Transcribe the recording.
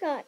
God.